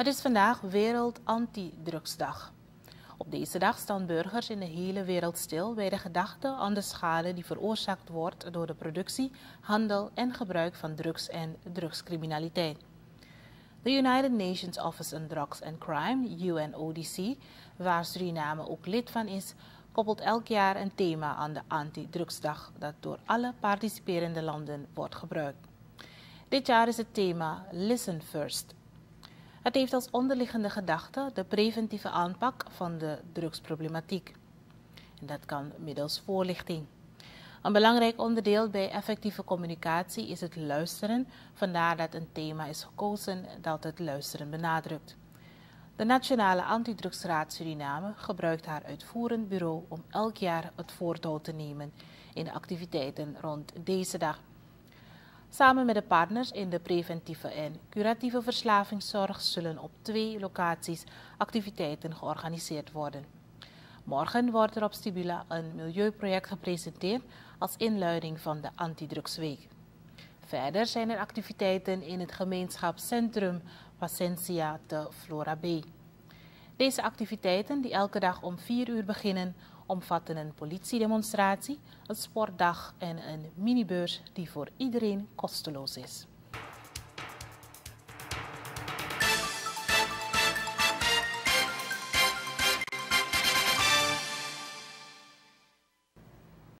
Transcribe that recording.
Het is vandaag Wereld Antidrugsdag. Op deze dag staan burgers in de hele wereld stil bij de gedachte aan de schade die veroorzaakt wordt door de productie, handel en gebruik van drugs en drugscriminaliteit. De United Nations Office on Drugs and Crime, UNODC, waar Suriname ook lid van is, koppelt elk jaar een thema aan de Antidrugsdag dat door alle participerende landen wordt gebruikt. Dit jaar is het thema Listen First. Het heeft als onderliggende gedachte de preventieve aanpak van de drugsproblematiek. En dat kan middels voorlichting. Een belangrijk onderdeel bij effectieve communicatie is het luisteren, vandaar dat een thema is gekozen dat het luisteren benadrukt. De Nationale Antidrugsraad Suriname gebruikt haar uitvoerend bureau om elk jaar het voortouw te nemen in de activiteiten rond deze dag. Samen met de partners in de preventieve en curatieve verslavingszorg zullen op twee locaties activiteiten georganiseerd worden. Morgen wordt er op Stibula een milieuproject gepresenteerd als inluiding van de Antidrugsweek. Verder zijn er activiteiten in het gemeenschapscentrum Pacentia te Flora B. Deze activiteiten, die elke dag om 4 uur beginnen, omvatten een politiedemonstratie, een sportdag en een minibeurs die voor iedereen kosteloos is.